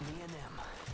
me and them.